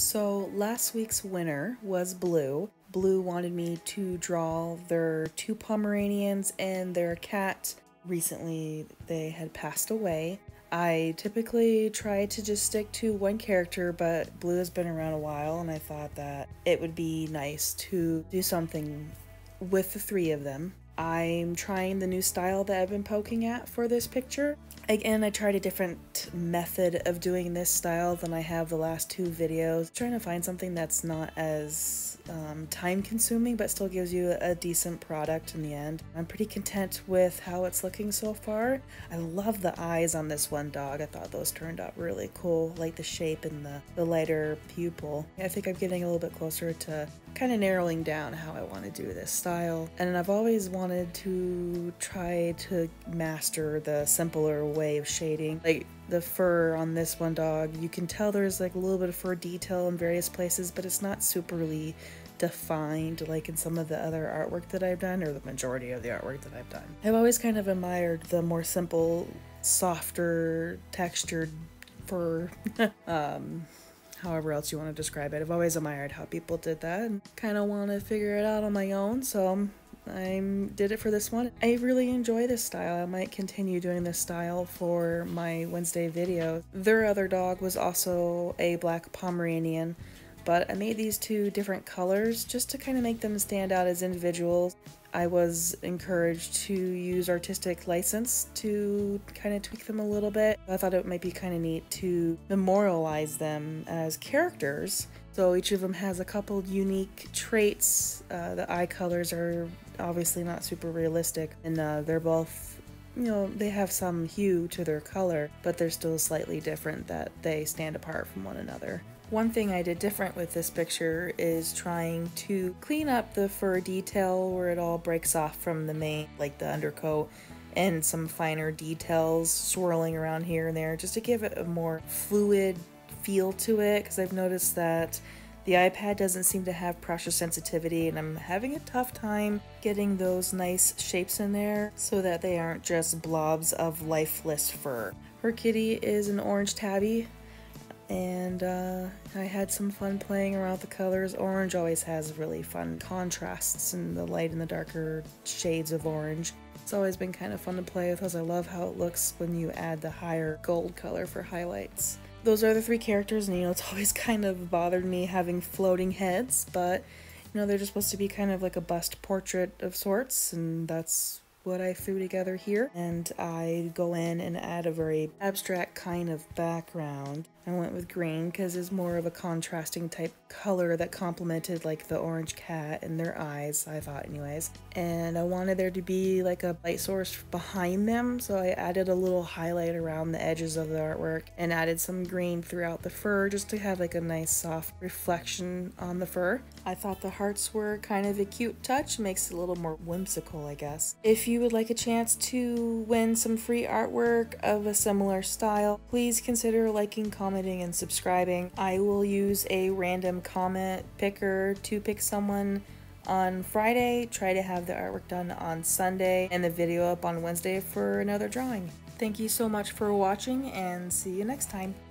So last week's winner was Blu. Blu wanted me to draw their two Pomeranians and their cat. Recently, they had passed away. I typically try to just stick to one character, but Blu has been around a while, and I thought that it would be nice to do something with the three of them. I'm trying the new style that I've been poking at for this picture. Again, I tried a different method of doing this style than I have the last two videos. trying to find something that's not as um, time consuming but still gives you a decent product in the end. I'm pretty content with how it's looking so far. I love the eyes on this one dog. I thought those turned out really cool, like the shape and the, the lighter pupil. I think I'm getting a little bit closer to kind of narrowing down how I want to do this style. And I've always wanted to try to master the simpler way of shading. Like the fur on this one dog, you can tell there's like a little bit of fur detail in various places, but it's not superly defined like in some of the other artwork that I've done, or the majority of the artwork that I've done. I've always kind of admired the more simple, softer, textured fur. um, however else you want to describe it. I've always admired how people did that and kind of want to figure it out on my own. So I did it for this one. I really enjoy this style. I might continue doing this style for my Wednesday video. Their other dog was also a black Pomeranian, but I made these two different colors just to kind of make them stand out as individuals. I was encouraged to use artistic license to kind of tweak them a little bit. I thought it might be kind of neat to memorialize them as characters. So each of them has a couple unique traits. Uh, the eye colors are obviously not super realistic, and uh, they're both, you know, they have some hue to their color, but they're still slightly different that they stand apart from one another. One thing I did different with this picture is trying to clean up the fur detail where it all breaks off from the mane, like the undercoat, and some finer details swirling around here and there, just to give it a more fluid feel to it, because I've noticed that the iPad doesn't seem to have pressure sensitivity and I'm having a tough time getting those nice shapes in there so that they aren't just blobs of lifeless fur. Her kitty is an orange tabby and uh, I had some fun playing around with the colors. Orange always has really fun contrasts in the light and the darker shades of orange. It's always been kind of fun to play with because I love how it looks when you add the higher gold color for highlights those are the three characters, and you know, it's always kind of bothered me having floating heads, but you know, they're just supposed to be kind of like a bust portrait of sorts, and that's what I threw together here. And I go in and add a very abstract kind of background. I went with green because it's more of a contrasting type color that complemented like the orange cat and their eyes, I thought anyways. And I wanted there to be like a light source behind them, so I added a little highlight around the edges of the artwork and added some green throughout the fur just to have like a nice soft reflection on the fur. I thought the hearts were kind of a cute touch, makes it a little more whimsical, I guess. If you would like a chance to win some free artwork of a similar style, please consider liking, commenting, and subscribing. I will use a random comment picker to pick someone on Friday, try to have the artwork done on Sunday, and the video up on Wednesday for another drawing. Thank you so much for watching, and see you next time.